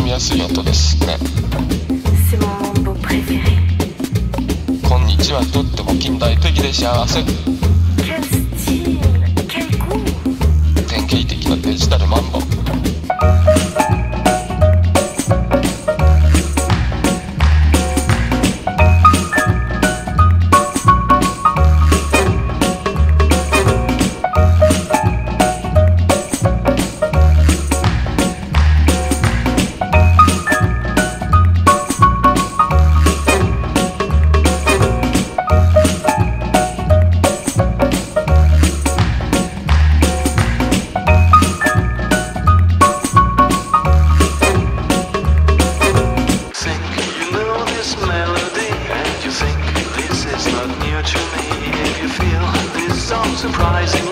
みやすい音です。ね。こんにちは。とっても近代的で幸せ。surprising